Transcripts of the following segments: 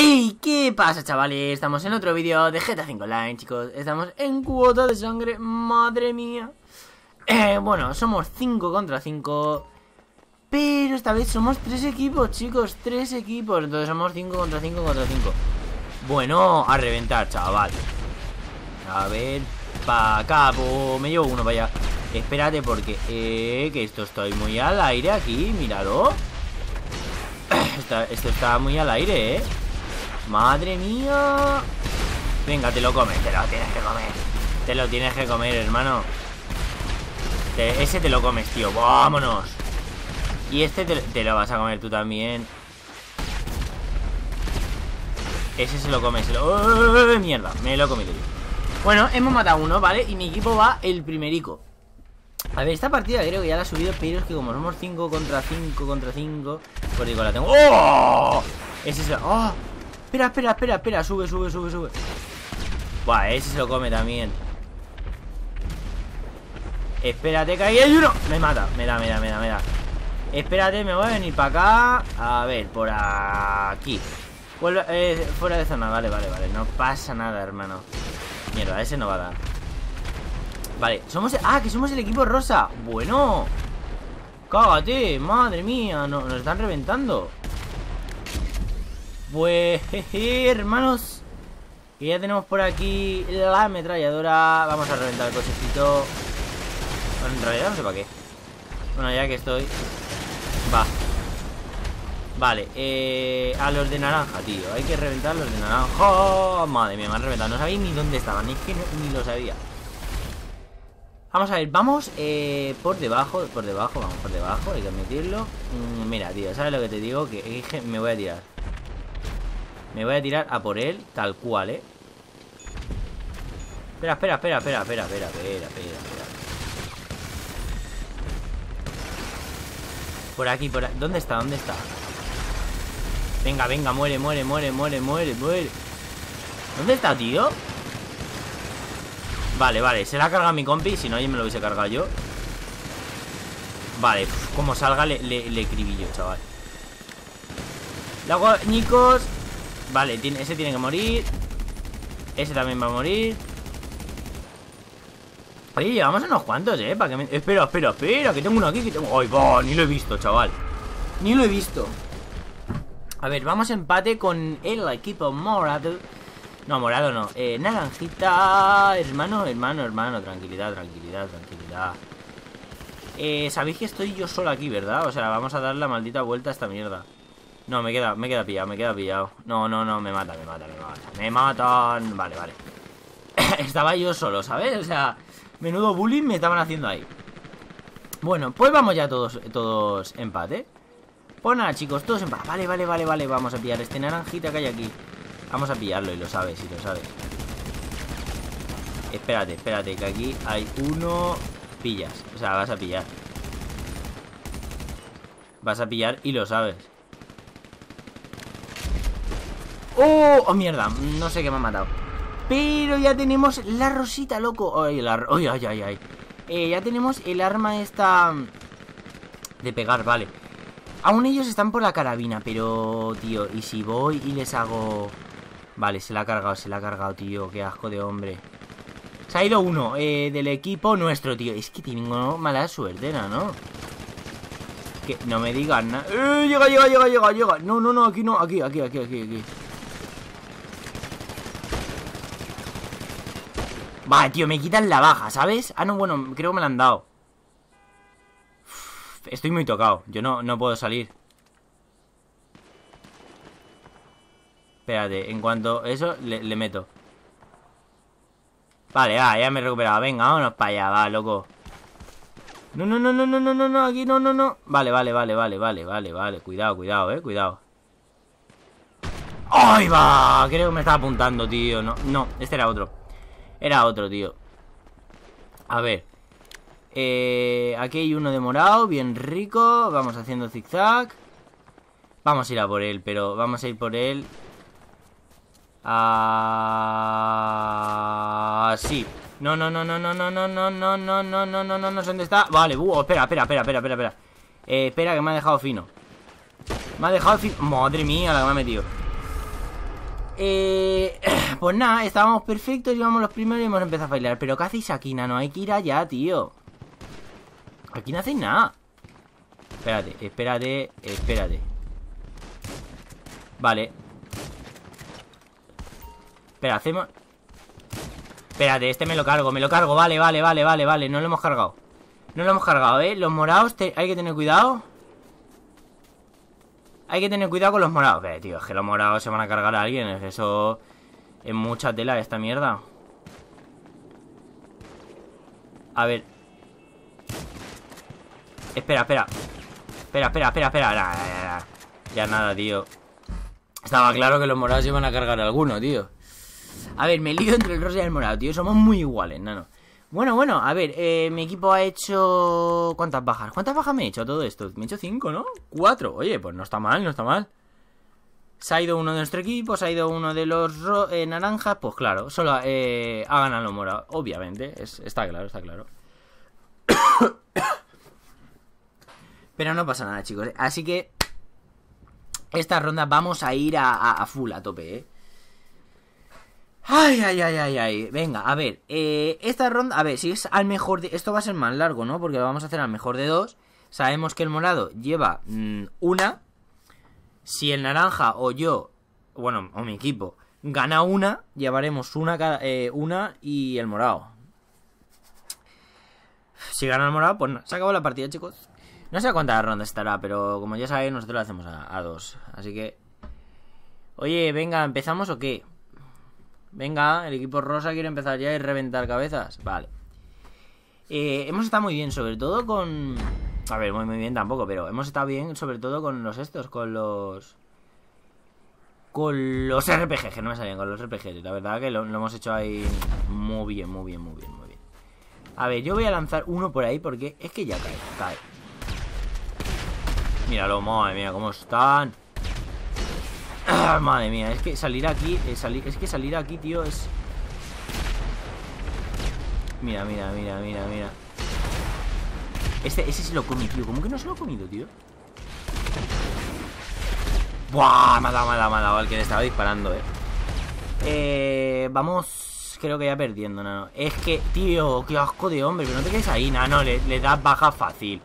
¡Ey! ¿Qué pasa, chavales? Estamos en otro vídeo de GTA 5 Online, chicos. Estamos en cuota de sangre, madre mía. Eh, bueno, somos 5 contra 5. Pero esta vez somos 3 equipos, chicos. 3 equipos. Entonces somos 5 contra 5 contra 5. Bueno, a reventar, chaval. A ver, pa' acá. me llevo uno para allá. Espérate porque, eh, esto estoy muy al aire aquí, míralo. Esto está muy al aire, eh. Madre mía. Venga, te lo comes, te lo tienes que comer. Te lo tienes que comer, hermano. Ese te lo comes, tío. Vámonos. Y este te, te lo vas a comer tú también. Ese se lo comes. Se lo... ¡Oh, mierda, me lo he comido yo. Bueno, hemos matado uno, ¿vale? Y mi equipo va el primerico. A ver, esta partida creo que ya la he subido, pero es que como somos 5 contra 5 contra 5, pues digo, la tengo. ¡Oh! Ese se lo. ¡Oh! Espera, espera, espera, espera. Sube, sube, sube, sube. Buah, ese se lo come también. Espérate, que ahí hay uno. Me mata, me da, me da, me da, me da. Espérate, me voy a venir para acá. A ver, por aquí. Vuelve, eh, fuera de zona, vale, vale, vale. No pasa nada, hermano. Mierda, ese no va a dar. Vale, somos... Ah, que somos el equipo rosa Bueno Cágate, madre mía no, Nos están reventando Pues, hermanos Que ya tenemos por aquí La ametralladora. Vamos a reventar el cochecito. Bueno, en realidad no sé para qué. Bueno, ya que estoy. Va. Vale, eh, a los de naranja, tío. Hay que reventar los de naranja. Madre mía, me han reventado. No sabía ni dónde estaban. Es que ni lo sabía. Vamos a ver, vamos eh, por debajo, por debajo, vamos por debajo, hay que admitirlo. Mm, mira, tío, ¿sabes lo que te digo? Que, que me voy a tirar. Me voy a tirar a por él tal cual, ¿eh? Espera, espera, espera, espera, espera, espera, espera, espera, Por aquí, por aquí. ¿Dónde está? ¿Dónde está? Venga, venga, muere, muere, muere, muere, muere, muere. ¿Dónde está, tío? Vale, vale, se la carga mi compi Si no, yo me lo hubiese cargado yo Vale, como salga le, le, le cribillo, chaval Luego, Nicos Vale, tiene, ese tiene que morir Ese también va a morir Oye, llevamos unos cuantos, eh para que me... Espera, espera, espera Que tengo uno aquí que tengo... ¡Ay, va! Ni lo he visto, chaval Ni lo he visto A ver, vamos a empate con el equipo morado no, morado no. Eh, naranjita. Hermano, hermano, hermano. Tranquilidad, tranquilidad, tranquilidad. Eh, sabéis que estoy yo solo aquí, ¿verdad? O sea, vamos a dar la maldita vuelta a esta mierda. No, me queda, me queda pillado, me queda pillado. No, no, no, me mata, me mata, me mata. Me matan. Vale, vale. Estaba yo solo, ¿sabes? O sea, menudo bullying me estaban haciendo ahí. Bueno, pues vamos ya todos, todos empate. Pues nada, chicos, todos empate. Vale, vale, vale, vale. Vamos a pillar este naranjita que hay aquí. Vamos a pillarlo y lo sabes, y lo sabes. Espérate, espérate, que aquí hay uno. Pillas, o sea, vas a pillar. Vas a pillar y lo sabes. ¡Oh! ¡Oh, mierda! No sé qué me ha matado. Pero ya tenemos la rosita, loco. ¡Ay, la... ¡Ay, ay, ay! Eh, ya tenemos el arma esta... De pegar, vale. Aún ellos están por la carabina, pero, tío, ¿y si voy y les hago...? Vale, se la ha cargado, se la ha cargado, tío. Qué asco de hombre. Se ha ido uno eh, del equipo nuestro, tío. Es que tengo mala suerte, ¿no? Que no me digan nada. ¡Eh! Llega, llega, llega, llega, llega. No, no, no, aquí no. Aquí, aquí, aquí, aquí, aquí. Vale, tío, me quitan la baja, ¿sabes? Ah, no, bueno, creo que me la han dado. Estoy muy tocado. Yo no, no puedo salir. Espérate, en cuanto eso, le, le meto. Vale, ah, ya me he recuperado. Venga, vámonos para allá, va, loco. No, no, no, no, no, no, no, no, aquí no, no, no. Vale, vale, vale, vale, vale, vale, vale. Cuidado, cuidado, eh, cuidado. ¡Ay, va! Creo que me estaba apuntando, tío. No, no, este era otro. Era otro, tío. A ver. Eh, aquí hay uno de morado, bien rico. Vamos haciendo zigzag. Vamos a ir a por él, pero vamos a ir por él. Ah, sí. No, no, no, no, no, no, no, no, no, no, no, no, no, no, no sé dónde está. Vale, uh, espera, espera, espera, espera, espera, espera. Eh, espera, que me ha dejado fino. Me ha dejado fino. Madre mía, la que me ha metido. Eh, pues nada, estábamos perfectos, íbamos los primeros y hemos empezado a bailar. Pero ¿qué hacéis aquí, No Hay que ir allá, tío. Aquí no hacéis nada. Espérate, espérate, espérate. Vale. Espera, hacemos... Espérate, este me lo cargo, me lo cargo. Vale, vale, vale, vale, vale. No lo hemos cargado. No lo hemos cargado, ¿eh? Los morados, hay que tener cuidado. Hay que tener cuidado con los morados. Eh, tío, es que los morados se van a cargar a alguien. Eso es mucha tela esta mierda. A ver. Espera, espera. Espera, espera, espera, espera. Ya nada, tío. Estaba claro que los morados iban a cargar alguno, tío. A ver, me lío entre el rosa y el morado, tío. Somos muy iguales, nano. Bueno, bueno, a ver, eh, mi equipo ha hecho... ¿Cuántas bajas? ¿Cuántas bajas me he hecho todo esto? Me he hecho cinco, ¿no? Cuatro. Oye, pues no está mal, no está mal. Se ha ido uno de nuestro equipo, se ha ido uno de los eh, naranjas. Pues claro, solo eh, ha ganado los morados, obviamente. está claro, está claro. Pero no pasa nada, chicos. Así que... Esta ronda vamos a ir a, a full, a tope, ¿eh? Ay, ay, ay, ay, ay. Venga, a ver. Eh, esta ronda, a ver, si es al mejor de... Esto va a ser más largo, ¿no? Porque lo vamos a hacer al mejor de dos. Sabemos que el morado lleva mm, una. Si el naranja o yo, bueno, o mi equipo, gana una, llevaremos una, eh, una y el morado. Si gana el morado, pues no. Se acabó la partida, chicos. No sé a cuántas rondas estará, pero como ya sabéis, nosotros lo hacemos a, a dos. Así que... Oye, venga, ¿empezamos o qué? Venga, el equipo rosa quiere empezar ya y reventar cabezas. Vale. Eh, hemos estado muy bien, sobre todo con... A ver, muy, muy bien tampoco, pero hemos estado bien sobre todo con los estos, con los... Con los RPG, que no me salían con los RPG. La verdad que lo, hemos hecho ahí muy bien, muy bien, muy bien, muy bien. A ver, yo voy a lanzar uno por ahí porque es que ya cae, cae. Míralo, madre mía, cómo están. Ah, madre mía, es que salir aquí es, salir, es que salir aquí, tío, es... Mira, mira, mira, mira, mira Este, ese se lo comí, tío ¿Cómo que no se lo ha comido, tío? Buah, me ha dado, me ha dado, me ha dado El que le estaba disparando, eh Eh, vamos Creo que ya perdiendo, nano Es que, tío, qué asco de hombre Pero no te quedes ahí, nano, le, le das baja fácil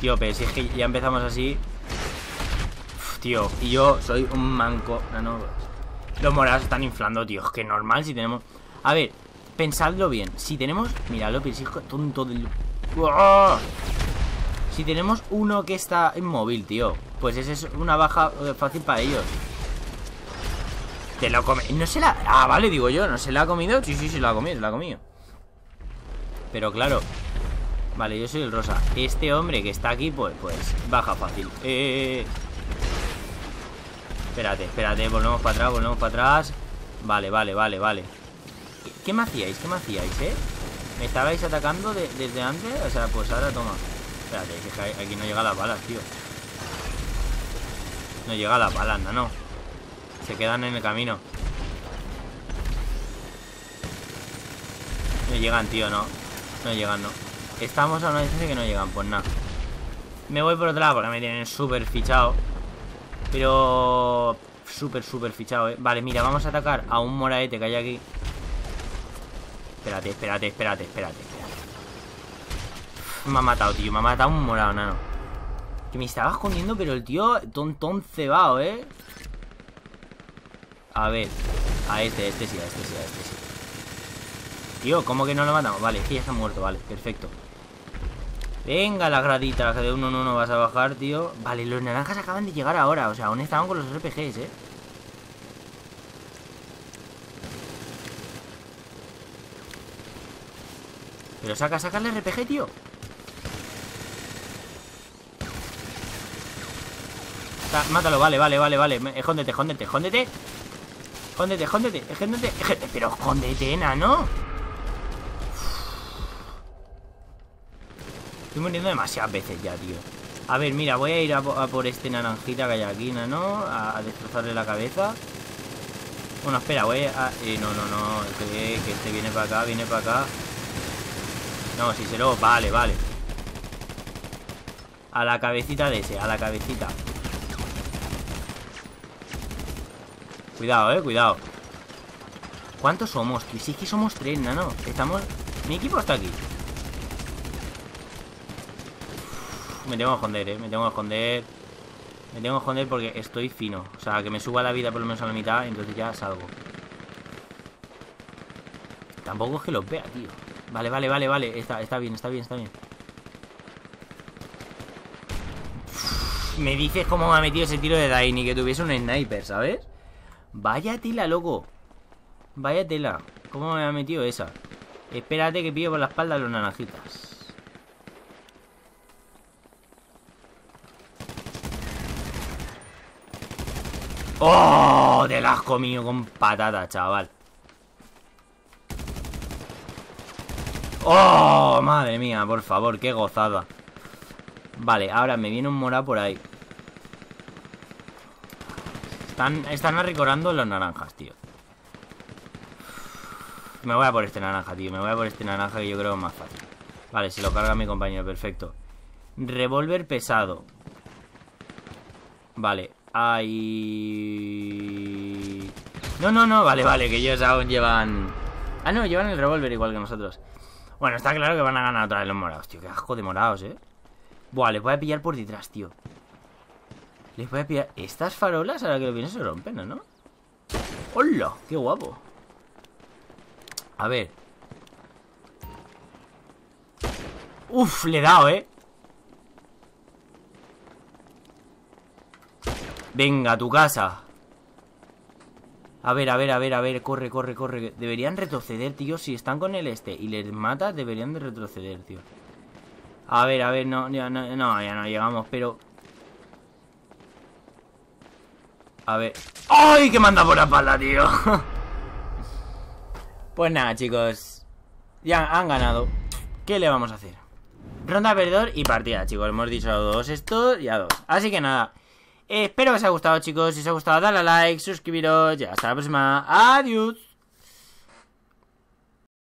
Tío, pero si es que ya empezamos así tío. Y yo soy un manco. No, Los morados están inflando, tío. Es que normal si tenemos... A ver, pensadlo bien. Si tenemos... Mira, López, hijo tonto del... Si tenemos uno que está inmóvil, tío. Pues esa es una baja eh, fácil para ellos. Te lo come... No se la... Ah, vale, digo yo. ¿No se la ha comido? Sí, sí, se la ha comido, se la ha comido. Pero claro... Vale, yo soy el rosa. Este hombre que está aquí, pues, pues, baja fácil. Eh... Espérate, espérate, volvemos para atrás, volvemos para atrás Vale, vale, vale, vale ¿Qué, me hacíais? ¿Qué me hacíais, eh? ¿Me estabais atacando desde antes? O sea, pues ahora toma. Espérate, que aquí no llega las balas, tío. No llega las balas, no, no. Se quedan en el camino. No llegan, tío, no. No llegan, no. Estamos a una distancia que no llegan, pues nada. Me voy por otro lado porque me tienen súper fichado. Pero... Súper, súper fichado, ¿eh? Vale, mira, vamos a atacar a un moraete que hay aquí Espérate, espérate, espérate, espérate, Me ha matado, tío, me ha matado un morado, nano. Que me estaba escondiendo, pero el tío Tontón cebado, ¿eh? A ver A este, este sí, a este sí, a este sí. Tío, ¿cómo que no lo matamos? Vale, que ya está muerto, vale, perfecto. Venga, las graditas, de uno en uno vas a bajar, tío. Vale, los naranjas acaban de llegar ahora O sea, aún estaban con los RPGs, eh Pero saca, saca el RPG, tío. Mátalo, vale, vale, vale, vale. Escóndete, escóndete, escóndete. Escóndete, escóndete, escóndete. Pero escóndete, enano Estoy muriendo demasiadas veces ya, tío. A ver, mira, voy a ir a, por este naranjita que hay aquí, ¿no? A, destrozarle la cabeza. Bueno, espera, voy a... Eh, no, no, no que, este viene para acá, viene para acá No, si se lo... Vale, vale A la cabecita de ese, a la cabecita Cuidado, eh, cuidado. ¿Cuántos somos? tío? Si es que somos tres, nano. Estamos... Mi equipo está aquí. Me tengo que esconder, eh. Me tengo que esconder. Me tengo que esconder porque estoy fino. O sea, que me suba la vida por lo menos a la mitad, entonces ya salgo. Tampoco es que los vea, tío. Vale, vale, vale, vale. Está, está bien, está bien, está bien. Me dices cómo me ha metido ese tiro de Daini que tuviese un sniper, ¿sabes? Vaya tela, loco. Vaya tela. ¿Cómo me ha metido esa? Espérate que pillo por la espalda los naranjitas. ¡Oh! Te la has comido con patata, chaval. ¡Oh! Madre mía, por favor, qué gozada. Vale, ahora me viene un morado por ahí. Están, están arrecorando los naranjas, tío. Me voy a por este naranja, tío. Me voy a por este naranja que yo creo es más fácil. Vale, se lo carga mi compañero, perfecto. Revólver pesado. Vale, ahí... No, no, no, vale, vale, que ellos aún llevan... Ah, no, llevan el revólver igual que nosotros. Bueno, está claro que van a ganar otra vez los morados, tío. Qué asco de morados, ¿eh? Buah, les voy a pillar por detrás, tío. Les voy a pillar... Estas farolas, ahora que lo viene, se rompen, ¿no? ¡Hola! ¡Qué guapo! A ver. Uf, le he dado, ¿eh? Venga, a tu casa. A ver, a ver, a ver, a ver, corre, corre, corre. Deberían retroceder, tío. Si están con el este y les mata, deberían de retroceder, tío. A ver, a ver, no, ya no, ya no llegamos, pero... A ver... ¡Ay, que manda por la espalda, tío! pues nada, chicos. Ya han ganado. ¿Qué le vamos a hacer? Ronda perdedor y partida, chicos. Hemos dicho dos esto y a dos. Así que nada. Espero que os haya gustado, chicos. Si os ha gustado, dale a like, suscribiros. Ya hasta la próxima. Adiós.